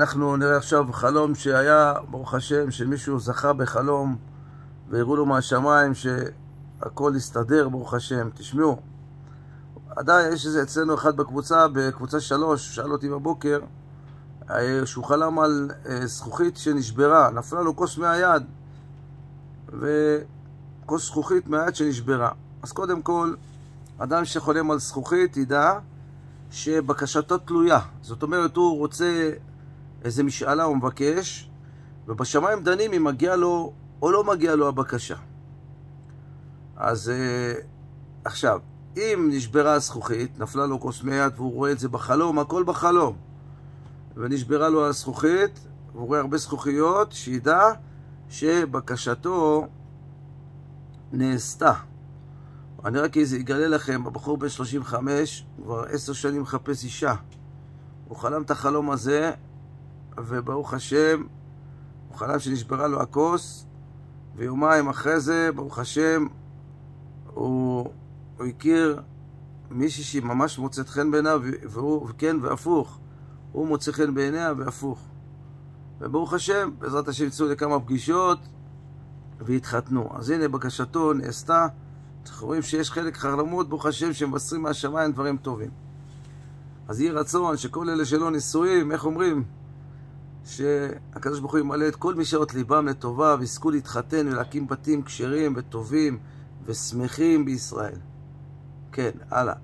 אנחנו נראה עכשיו חלום שהיה, ברוך השם, שמישהו זכה בחלום והראו לו מהשמיים שהכל הסתדר, ברוך השם. תשמעו, עדיין יש איזה אצלנו אחד בקבוצה, בקבוצה שלוש, שאל אותי בבוקר, שהוא חלם על אה, זכוכית שנשברה, נפלה לו כוס מהיד, וכוס זכוכית מהיד שנשברה. אז קודם כל, אדם שחולם על זכוכית ידע שבקשתו תלויה. זאת אומרת, הוא רוצה איזה משאלה הוא מבקש, ובשמיים דנים אם מגיע לו או לא מגיע לו הבקשה. אז אה, עכשיו, אם נשברה הזכוכית, נפלה לו כוס מיד והוא רואה את זה בחלום, הכל בחלום, ונשברה לו הזכוכית, והוא רואה הרבה זכוכיות, שידע שבקשתו נעשתה. אני רק אגלה לכם, הבחור בן 35, כבר עשר שנים מחפש אישה. הוא חלם את החלום הזה, וברוך השם, הוא חלם שנשברה לו הכוס, ויומיים אחרי זה, ברוך השם, הוא, הוא הכיר מישהי שהיא ממש מוצאת חן בעיניו, והוא, כן, והפוך. הוא מוצא חן בעיניה והפוך. וברוך השם, בעזרת השם יצאו לכמה פגישות והתחתנו. אז הנה, בקשתו נעשתה. אנחנו רואים שיש חלק חלומות, ברוך השם, שמבשרים מהשמיים דברים טובים. אז יהי רצון שכל אלה שלא נשואים, איך אומרים? שהקדוש ברוך הוא ימלא את כל משאלות ליבם לטובה, ויזכו להתחתן ולהקים בתים כשרים וטובים ושמחים בישראל. כן, הלאה.